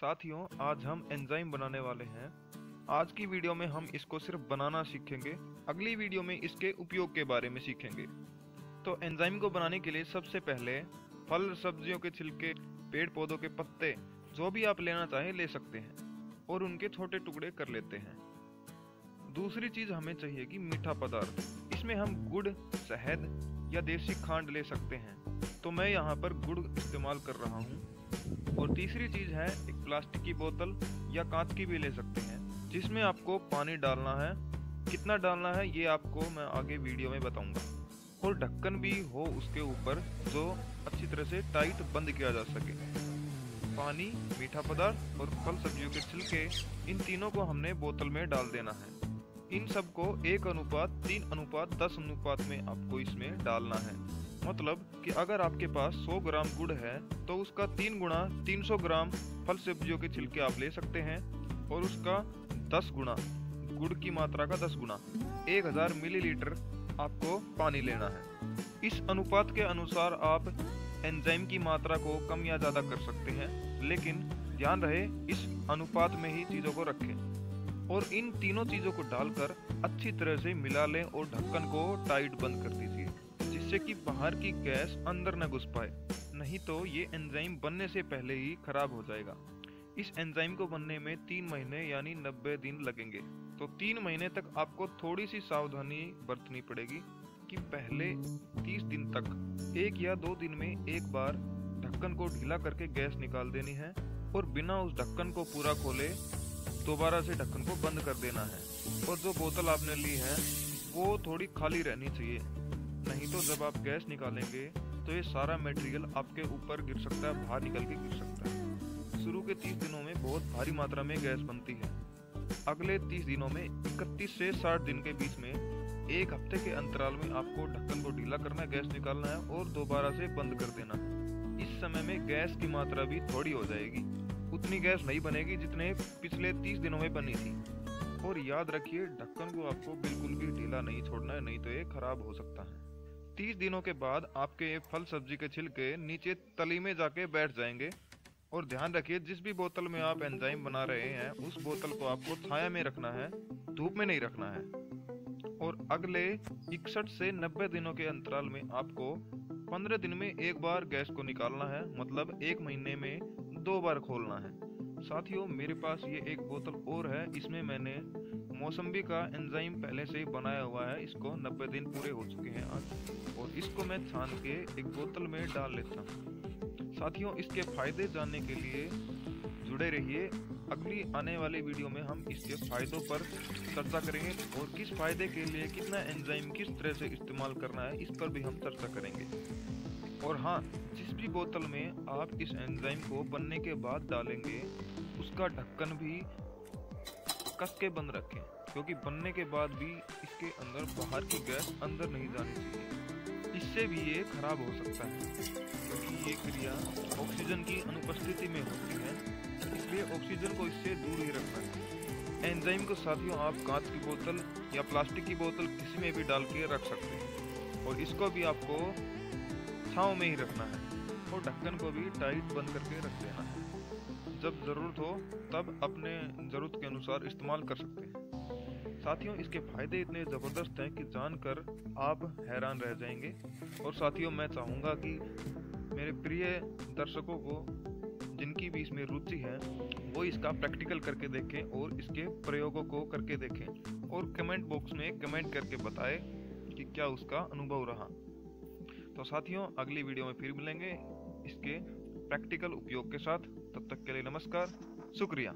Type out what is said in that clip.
साथियों, आज हम एंजाइम बनाने वाले हैं। आज की वीडियो में हम इसको सिर्फ़ बनाना सीखेंगे, अगली वीडियो में इसके उपयोग के बारे में सीखेंगे। तो एंजाइम को बनाने के लिए सबसे पहले फल, सब्जियों के छिलके पेड़ पौधों के पत्ते, जो भी आप लेना चाहें ले सकते हैं और उनके छोटे टुकड़े कर लेते हैं। दूसरी चीज़ हमें चाहिए कि मीठा पदार्थ। इसमें हम गुड़, शहद या देसी खांड ले सकते हैं। तो मैं यहाँ पर गुड़ इस्तेमाल कर रहा हूँ। और तीसरी चीज़ है, एक प्लास्टिक की बोतल या कांच की भी ले सकते हैं, जिसमें आपको पानी डालना है। कितना डालना है, ये आपको मैं आगे वीडियो में बताऊँगा। और ढक्कन भी हो उसके ऊपर, जो अच्छी तरह से टाइट बंद किया जा सके। पानी, मीठा पदार्थ और फल सब्जियों के छिलके, इन तीनों को हमने बोतल में डाल देना है। इन सबको एक अनुपात, तीन अनुपात, दस अनुपात में आपको इसमें डालना है। मतलब कि अगर आपके पास 100 ग्राम गुड़ है तो उसका तीन गुना 300 ग्राम फल सब्जियों के छिलके आप ले सकते हैं, और उसका 10 गुना गुड़ की मात्रा का 10 गुना 1000 मिलीलीटर आपको पानी लेना है। इस अनुपात के अनुसार आप एंजाइम की मात्रा को कम या ज़्यादा कर सकते हैं, लेकिन ध्यान रहे, इस अनुपात में ही चीज़ों को रखें, और इन तीनों चीज़ों को डालकर अच्छी तरह से मिला लें और ढक्कन को टाइट बंद कर दीजिए। जिससे कि बाहर की गैस अंदर न घुस पाए, नहीं तो ये एंजाइम बनने से पहले ही खराब हो जाएगा। इस एंजाइम को बनने में तीन महीने यानी नब्बे दिन लगेंगे। तो तीन महीने तक आपको थोड़ी सी सावधानी बरतनी पड़ेगी कि पहले तीस दिन तक, एक या दो दिन में एक बार ढक्कन को ढीला करके गैस निकाल देनी है और बिना उस ढक्कन को पूरा खोले दोबारा से ढक्कन को बंद कर देना है। और जो बोतल आपने ली है, वो थोड़ी खाली रहनी चाहिए। नहीं तो जब आप गैस निकालेंगे तो ये सारा मटेरियल आपके ऊपर गिर सकता है, बाहर निकल के गिर सकता है। शुरू के तीस दिनों में बहुत भारी मात्रा में गैस बनती है। अगले तीस दिनों में इकतीस से साठ दिन के बीच में एक हफ़्ते के अंतराल में आपको ढक्कन को ढीला करना है, गैस निकालना है और दोबारा से बंद कर देना है। इस समय में गैस की मात्रा भी थोड़ी हो जाएगी। उतनी गैस नहीं बनेगी जितने पिछले तीस दिनों में बनी थी। और याद रखिए, ढक्कन को आपको बिल्कुल भी ढीला नहीं छोड़ना है, नहीं तो ये खराब हो सकता है। तीस दिनों के बाद आपके फल सब्ज़ी के छिलके नीचे तली में जाके बैठ जाएँगे। और ध्यान रखिए, जिस भी बोतल में आप एंजाइम बना रहे हैं, उस बोतल को आपको छाया में रखना है, धूप में नहीं रखना है। और अगले इकसठ से नब्बे दिनों के अंतराल में आपको पंद्रह दिन में एक बार गैस को निकालना है मतलब एक महीने में दो बार खोलना है। साथियों, मेरे पास ये एक बोतल और है। इसमें मैंने मौसम्बी का एंजाइम पहले से ही बनाया हुआ है। इसको 90 दिन पूरे हो चुके हैं आज और इसको मैं छान के एक बोतल में डाल लेता हूँ। साथियों, इसके फ़ायदे जानने के लिए जुड़े रहिए। अगली आने वाली वीडियो में हम इसके फायदों पर चर्चा करेंगे और किस फ़ायदे के लिए कितना एंजाइम किस तरह से इस्तेमाल करना है, इस पर भी हम चर्चा करेंगे। और हाँ जिस भी बोतल में आप इस एंजाइम को बनने के बाद डालेंगे उसका ढक्कन भी कस के बंद रखें, क्योंकि बनने के बाद भी इसके अंदर, बाहर की गैस अंदर नहीं जानी चाहिए। इससे भी ये खराब हो सकता है, क्योंकि ये क्रिया ऑक्सीजन की अनुपस्थिति में होती है, इसलिए ऑक्सीजन को इससे दूर ही रखना है। एंजाइम को साथियों आप कांच की बोतल या प्लास्टिक की बोतल किसी में भी डाल के रख सकते हैं, और इसको भी आपको छाँव में ही रखना है, और ढक्कन को भी टाइट बंद करके रख देना है। जब ज़रूरत हो, तब अपने ज़रूरत के अनुसार इस्तेमाल कर सकते हैं। साथियों, इसके फ़ायदे इतने ज़बरदस्त हैं कि जानकर आप हैरान रह जाएँगे। और साथियों, मैं चाहूँगा कि मेरे प्रिय दर्शकों को, जिनकी भी इसमें रुचि है, वो इसका प्रैक्टिकल करके देखें और इसके प्रयोगों को करके देखें और कमेंट बॉक्स में कमेंट करके बताएँ कि क्या उसका अनुभव रहा। तो साथियों, अगली वीडियो में फिर मिलेंगे। इसके प्रैक्टिकल उपयोग के साथ तब तक के लिए नमस्कार शुक्रिया।